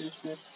Mm-hmm.